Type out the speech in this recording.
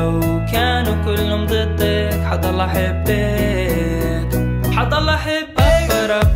لو كانوا كلهم ضدك حضل احبك حضل احبك